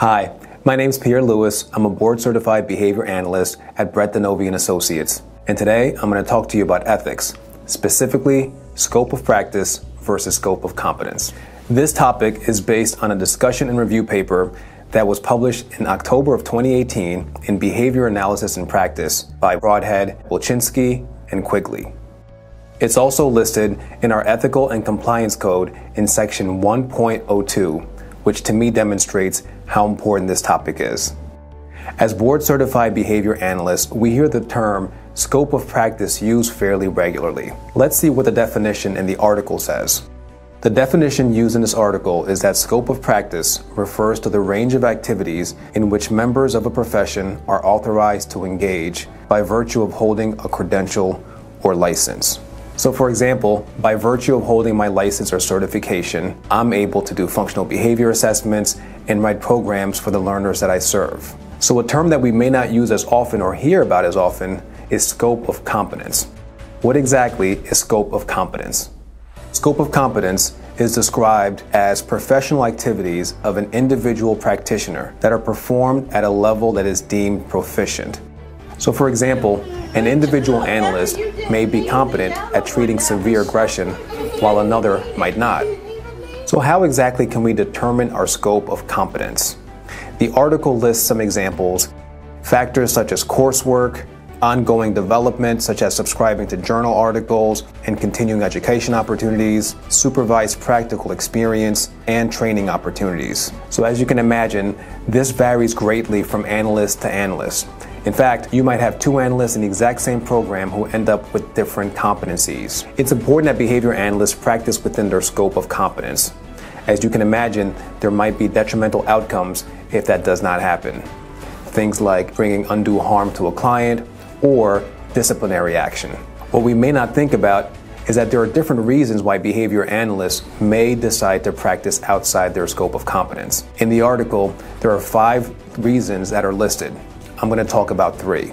Hi, my name is Pierre Louis. I'm a board certified behavior analyst at Brett DiNovi and Associates. And today I'm going to talk to you about ethics, specifically scope of practice versus scope of competence. This topic is based on a discussion and review paper that was published in October of 2018 in Behavior Analysis and Practice by Brodhead, Wilczynski, and Quigley. It's also listed in our Ethical and Compliance Code in Section 1.02, which to me demonstrates how important this topic is. As board certified behavior analysts, we hear the term scope of practice used fairly regularly. Let's see what the definition in the article says. The definition used in this article is that scope of practice refers to the range of activities in which members of a profession are authorized to engage by virtue of holding a credential or license. So, for example, by virtue of holding my license or certification, I'm able to do functional behavior assessments and write programs for the learners that I serve. So, a term that we may not use as often or hear about as often is scope of competence. What exactly is scope of competence? Scope of competence is described as professional activities of an individual practitioner that are performed at a level that is deemed proficient. So, for example, an individual analyst may be competent at treating severe aggression while another might not. So, how exactly can we determine our scope of competence? The article lists some examples factors such as coursework, ongoing development, such as subscribing to journal articles and continuing education opportunities, supervised practical experience, and training opportunities. So, as you can imagine, this varies greatly from analyst to analyst. In fact, you might have two analysts in the exact same program who end up with different competencies. It's important that behavior analysts practice within their scope of competence. As you can imagine, there might be detrimental outcomes if that does not happen. Things like bringing undue harm to a client or disciplinary action. What we may not think about is that there are different reasons why behavior analysts may decide to practice outside their scope of competence. In the article, there are five reasons that are listed. I'm going to talk about three.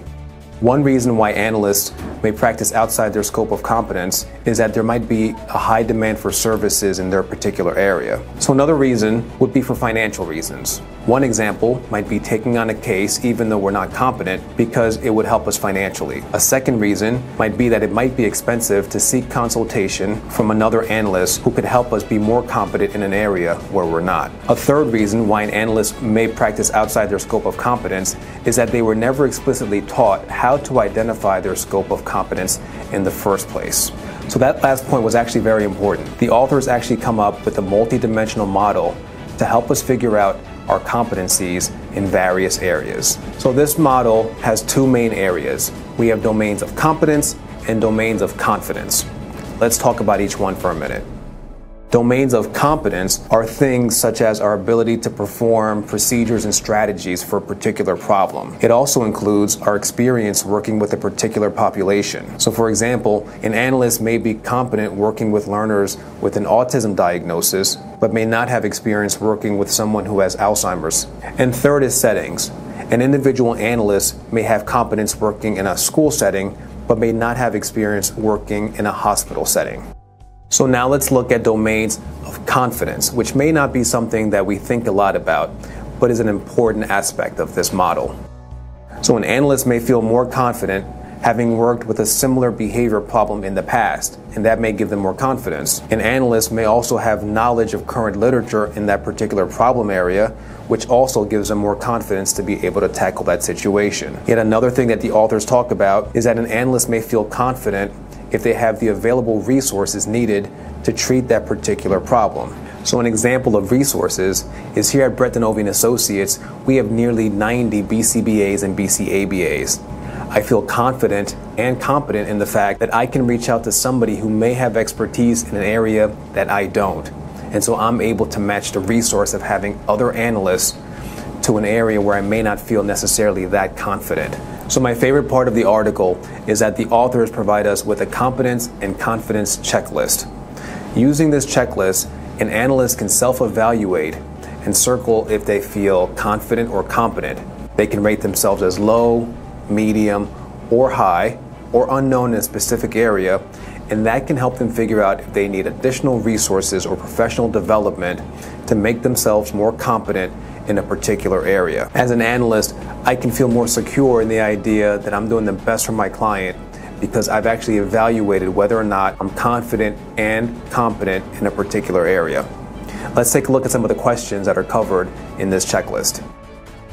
One reason why analysts may practice outside their scope of competence is that there might be a high demand for services in their particular area. So, another reason would be for financial reasons. One example might be taking on a case even though we're not competent because it would help us financially. A second reason might be that it might be expensive to seek consultation from another analyst who could help us be more competent in an area where we're not. A third reason why an analyst may practice outside their scope of competence is that they were never explicitly taught how to identify their scope of competence in the first place. So that last point was actually very important. The authors actually come up with a multidimensional model to help us figure out our competencies in various areas. So this model has two main areas. We have domains of competence and domains of confidence. Let's talk about each one for a minute. Domains of competence are things such as our ability to perform procedures and strategies for a particular problem. It also includes our experience working with a particular population. So, for example, an analyst may be competent working with learners with an autism diagnosis, but may not have experience working with someone who has Alzheimer's. And third is settings. An individual analyst may have competence working in a school setting, but may not have experience working in a hospital setting. So now let's look at domains of confidence, which may not be something that we think a lot about, but is an important aspect of this model. So an analyst may feel more confident having worked with a similar behavior problem in the past, and that may give them more confidence. An analyst may also have knowledge of current literature in that particular problem area, which also gives them more confidence to be able to tackle that situation. Yet another thing that the authors talk about is that an analyst may feel confident if they have the available resources needed to treat that particular problem. So, an example of resources is here at Brett DiNovi and Associates, we have nearly 90 BCBAs and BCABAs. I feel confident and competent in the fact that I can reach out to somebody who may have expertise in an area that I don't. And so I'm able to match the resource of having other analysts to an area where I may not feel necessarily that confident. So, my favorite part of the article is that the authors provide us with a competence and confidence checklist. Using this checklist, an analyst can self evaluate and circle if they feel confident or competent. They can rate themselves as low, medium, or high, or unknown in a specific area, and that can help them figure out if they need additional resources or professional development to make themselves more competent in a particular area. As an analyst, I can feel more secure in the idea that I'm doing the best for my client because I've actually evaluated whether or not I'm confident and competent in a particular area. Let's take a look at some of the questions that are covered in this checklist.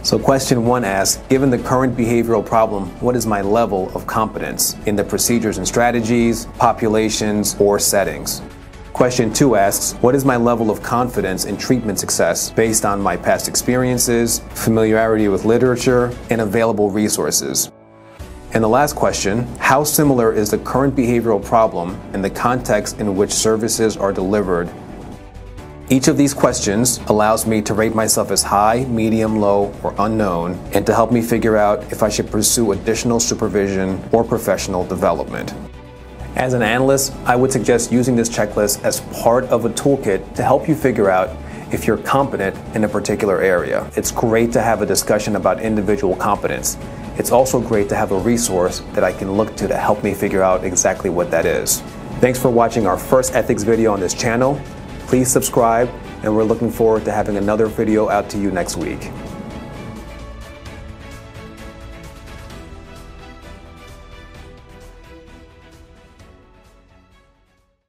So, question one asks Given the current behavioral problem, what is my level of competence in the procedures and strategies, populations, or settings? Question two asks, What is my level of confidence in treatment success based on my past experiences, familiarity with literature, and available resources? And the last question, how similar is the current behavioral problem in the context in which services are delivered? Each of these questions allows me to rate myself as high, medium, low, or unknown, and to help me figure out if I should pursue additional supervision or professional development. As an analyst, I would suggest using this checklist as part of a toolkit to help you figure out if you're competent in a particular area. It's great to have a discussion about individual competence. It's also great to have a resource that I can look to to help me figure out exactly what that is. Thanks for watching our first ethics video on this channel. Please subscribe, and we're looking forward to having another video out to you next week.